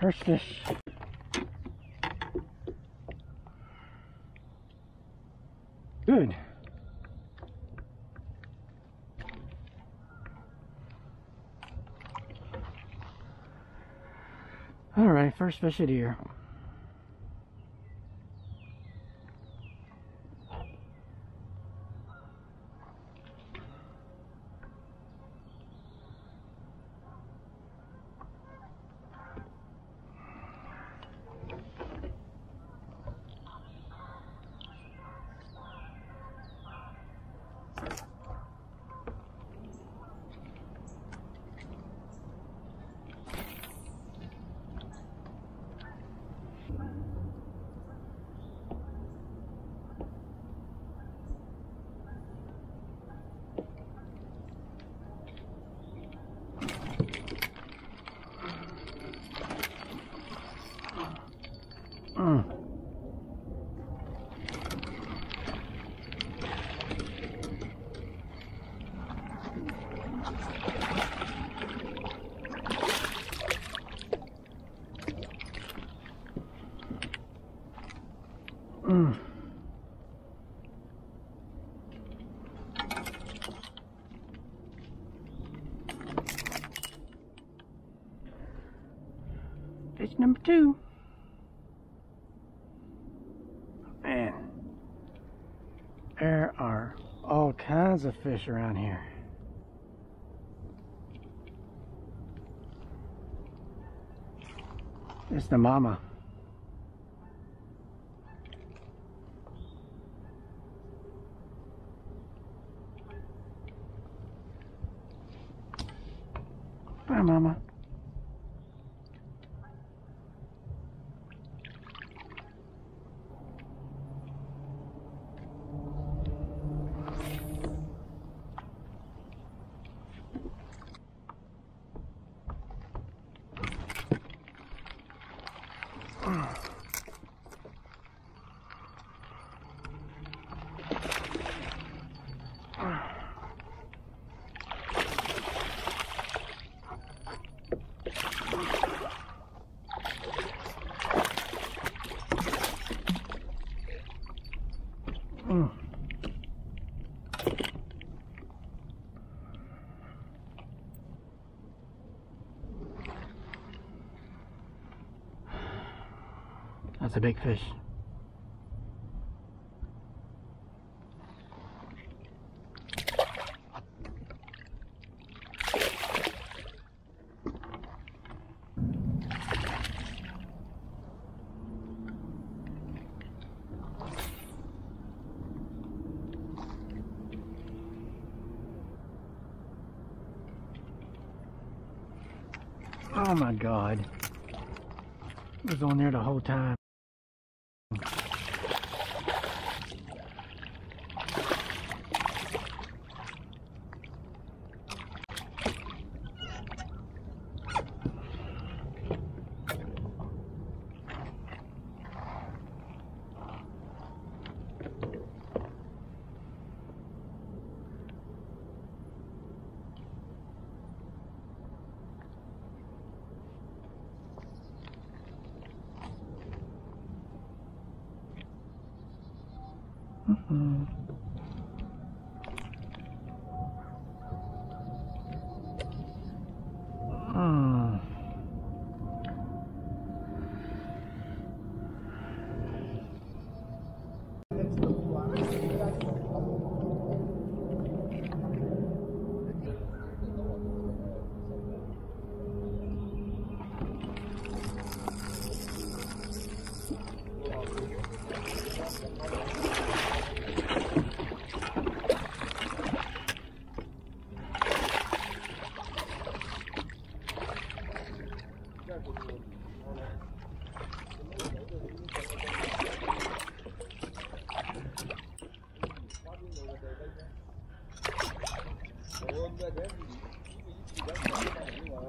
First fish. Good. All right, first fish of the year. Mm. Mm. Fish number two. Man, there are all kinds of fish around here. It's the mama. Bye, mama. That's a big fish. Oh my god. It was on there the whole time. Mm. Mm. 我哋，我哋，我哋。咁，我哋，我哋。咁，我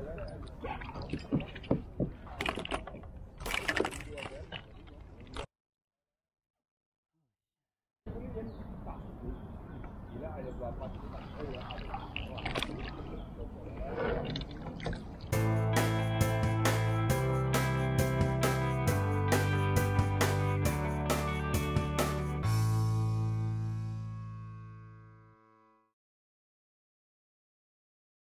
哋，